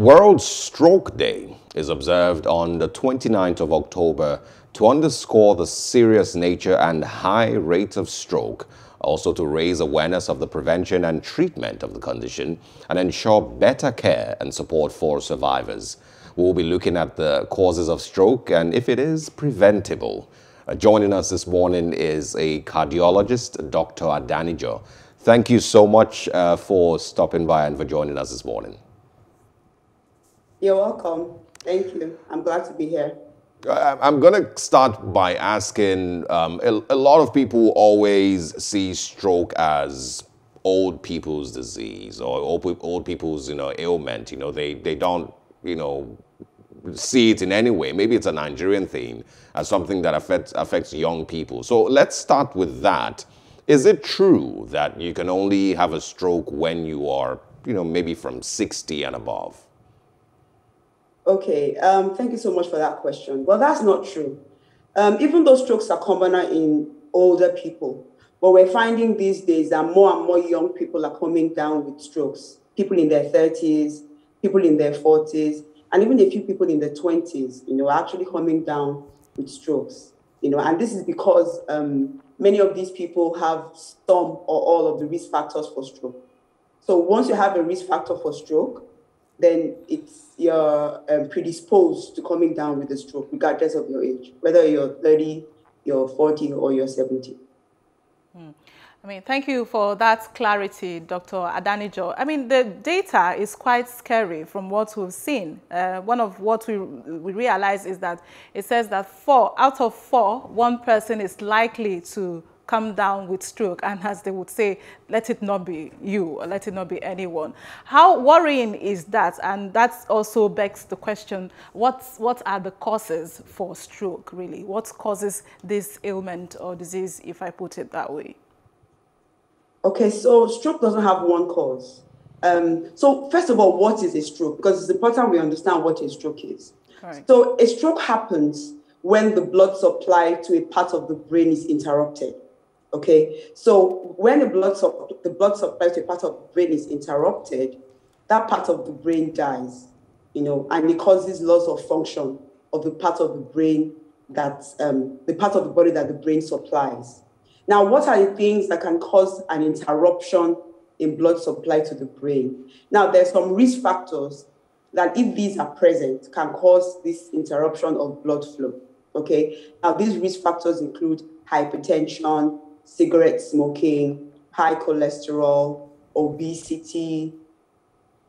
World Stroke Day is observed on the 29th of October to underscore the serious nature and high rate of stroke, also to raise awareness of the prevention and treatment of the condition and ensure better care and support for survivors. We'll be looking at the causes of stroke and if it is preventable. Uh, joining us this morning is a cardiologist, Dr. Adanijo. Thank you so much uh, for stopping by and for joining us this morning. You're welcome. Thank you. I'm glad to be here. I'm going to start by asking um, a, a, lot of people always see stroke as old people's disease or old, old people's you know ailment. You know they they don't you know see it in any way. Maybe it's a Nigerian thing as something that affects affects young people. So let's start with that. Is it true that you can only have a stroke when you are you know maybe from 60 and above? Okay, um, thank you so much for that question. Well, that's not true. Um, even though strokes are commoner in older people, but we're finding these days that more and more young people are coming down with strokes. People in their 30s, people in their 40s, and even a few people in their 20s, you know, are actually coming down with strokes. You know, and this is because um, many of these people have some or all of the risk factors for stroke. So once you have a risk factor for stroke, then it's you're um, predisposed to coming down with a stroke, regardless of your age, whether you're 30, you're 40, or you're 70. Hmm. I mean, thank you for that clarity, Dr. Adanijo. I mean, the data is quite scary from what we've seen. Uh, one of what we, we realize is that it says that four out of four, one person is likely to come down with stroke and as they would say, let it not be you or let it not be anyone. How worrying is that? And that also begs the question, what's, what are the causes for stroke really? What causes this ailment or disease, if I put it that way? Okay, so stroke doesn't have one cause. Um, so first of all, what is a stroke? Because it's important we understand what a stroke is. Right. So a stroke happens when the blood supply to a part of the brain is interrupted. Okay, so when the blood, the blood supply to a part of the brain is interrupted, that part of the brain dies, you know, and it causes loss of function of the part of the brain that um, the part of the body that the brain supplies. Now, what are the things that can cause an interruption in blood supply to the brain? Now, there's some risk factors that, if these are present, can cause this interruption of blood flow. Okay. Now, these risk factors include hypertension, cigarette smoking, high cholesterol, obesity,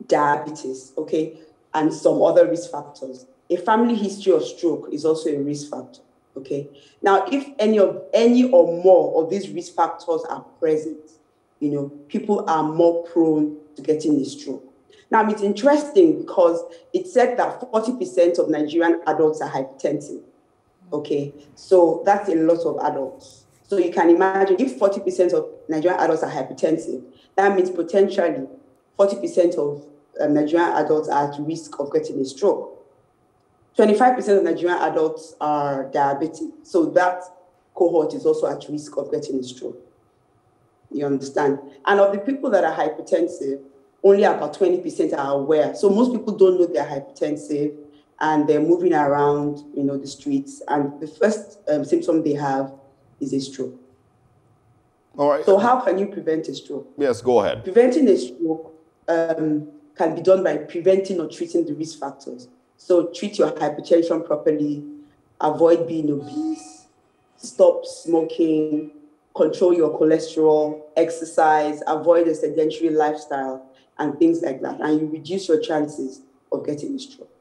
diabetes, okay, and some other risk factors. A family history of stroke is also a risk factor, okay? Now, if any of any or more of these risk factors are present, you know, people are more prone to getting a stroke. Now, it's interesting because it said that 40% of Nigerian adults are hypertensive. Okay, so that's a lot of adults. So you can imagine if 40% of Nigerian adults are hypertensive, that means potentially 40% of um, Nigerian adults are at risk of getting a stroke. 25% of Nigerian adults are diabetic. So that cohort is also at risk of getting a stroke. You understand? And of the people that are hypertensive, only about 20% are aware. So most people don't know they're hypertensive and they're moving around, you know, the streets. And the first um, symptom they have is a stroke. All right. So how can you prevent a stroke? Yes, go ahead. Preventing a stroke um, can be done by preventing or treating the risk factors. So treat your hypertension properly, avoid being obese, stop smoking, control your cholesterol, exercise, avoid a sedentary lifestyle, and things like that. And you reduce your chances of getting a stroke.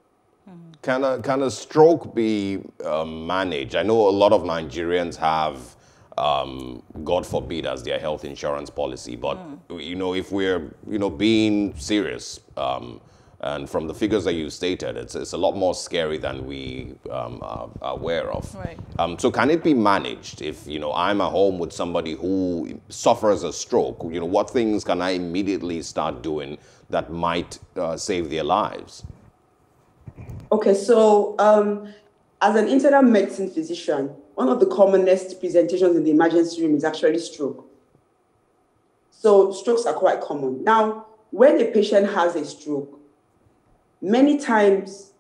Can a, can a stroke be uh, managed? I know a lot of Nigerians have, um, God forbid, as their health insurance policy, but mm. you know, if we're you know being serious, um, and from the figures that you stated, it's, it's a lot more scary than we um, are aware of. Right. Um, so can it be managed if, you know, I'm at home with somebody who suffers a stroke? You know, what things can I immediately start doing that might uh, save their lives? Okay, so um, as an internal medicine physician, one of the commonest presentations in the emergency room is actually stroke. So strokes are quite common. Now, when a patient has a stroke, many times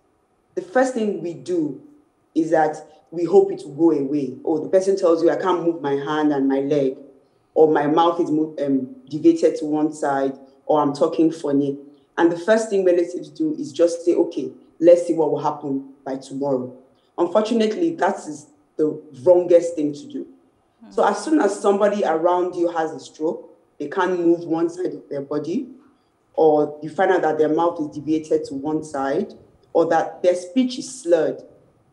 the first thing we do is that we hope it will go away. Or the person tells you, I can't move my hand and my leg, or my mouth is um, deviated to one side, or I'm talking funny. And the first thing relatives do is just say, okay, let's see what will happen by tomorrow. Unfortunately, that is the wrongest thing to do. So as soon as somebody around you has a stroke, they can't move one side of their body, or you find out that their mouth is deviated to one side, or that their speech is slurred,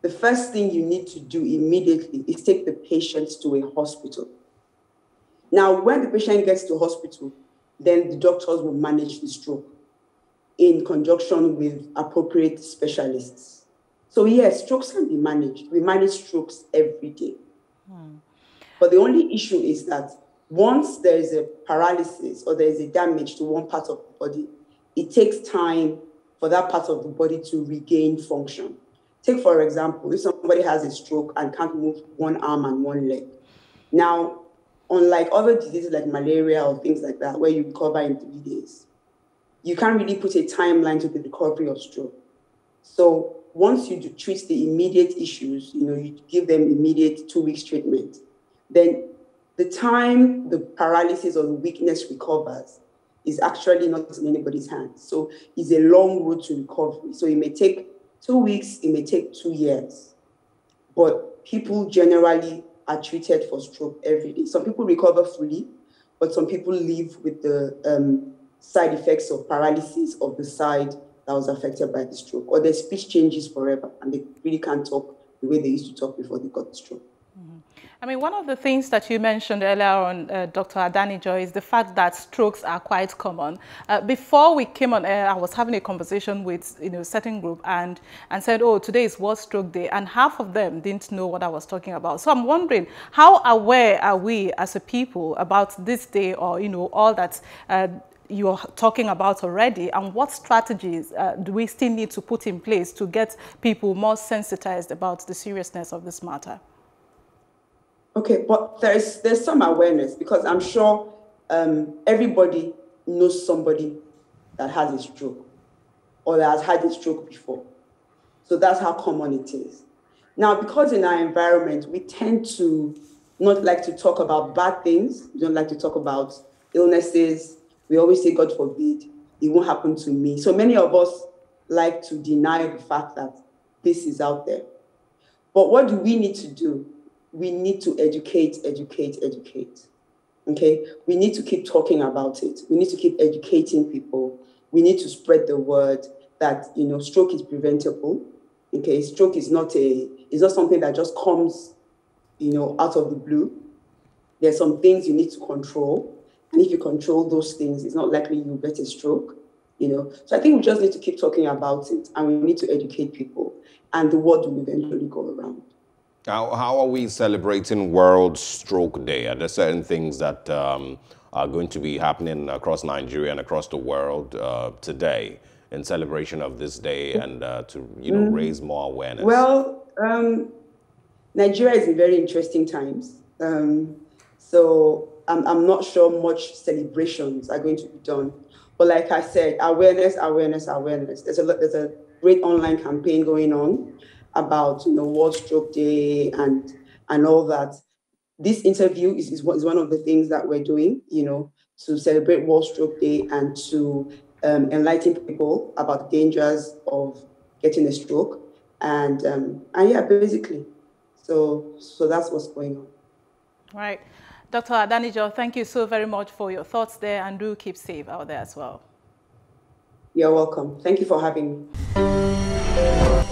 the first thing you need to do immediately is take the patient to a hospital. Now, when the patient gets to hospital, then the doctors will manage the stroke in conjunction with appropriate specialists. So, yes, strokes can be managed. We manage strokes every day. Hmm. But the only issue is that once there is a paralysis or there is a damage to one part of the body, it takes time for that part of the body to regain function. Take, for example, if somebody has a stroke and can't move one arm and one leg. Now, unlike other diseases like malaria or things like that, where you recover in three days, you can't really put a timeline to the recovery of stroke. So once you treat the immediate issues, you know, you give them immediate two weeks treatment, then the time the paralysis or the weakness recovers is actually not in anybody's hands. So it's a long road to recovery. So it may take two weeks, it may take two years. But people generally are treated for stroke every day. Some people recover fully, but some people live with the um, side effects of paralysis of the side that was affected by the stroke, or their speech changes forever and they really can't talk the way they used to talk before they got the stroke. I mean, one of the things that you mentioned earlier on, uh, Dr. Adanijo, is the fact that strokes are quite common. Uh, before we came on air, I was having a conversation with you know, a certain group and, and said, oh, today is World Stroke Day, and half of them didn't know what I was talking about. So I'm wondering, how aware are we as a people about this day or, you know, all that uh, you're talking about already and what strategies uh, do we still need to put in place to get people more sensitized about the seriousness of this matter? Okay, but there's there's some awareness because I'm sure um, everybody knows somebody that has a stroke or that has had a stroke before. So that's how common it is. Now, because in our environment, we tend to not like to talk about bad things. We don't like to talk about illnesses. We always say, God forbid, it won't happen to me. So many of us like to deny the fact that this is out there. But what do we need to do? we need to educate, educate, educate. Okay? We need to keep talking about it. We need to keep educating people. We need to spread the word that you know stroke is preventable. Okay, stroke is not a is not something that just comes, you know, out of the blue. There's some things you need to control. And if you control those things, it's not likely you'll get a stroke. You know, so I think we just need to keep talking about it and we need to educate people and the word will eventually go around. How, how are we celebrating World Stroke Day? Are there certain things that um, are going to be happening across Nigeria and across the world uh, today in celebration of this day and uh, to you know mm. raise more awareness? Well, um, Nigeria is in very interesting times. Um, so I'm, I'm not sure much celebrations are going to be done. But like I said, awareness, awareness, awareness. There's a, there's a great online campaign going on about you know World Stroke Day and and all that. This interview is, is, is one of the things that we're doing, you know, to celebrate World Stroke Day and to um, enlighten people about the dangers of getting a stroke. And um, and yeah, basically, so so that's what's going on. Right. Dr. Adanijo, thank you so very much for your thoughts there and do keep safe out there as well. You're welcome. Thank you for having me.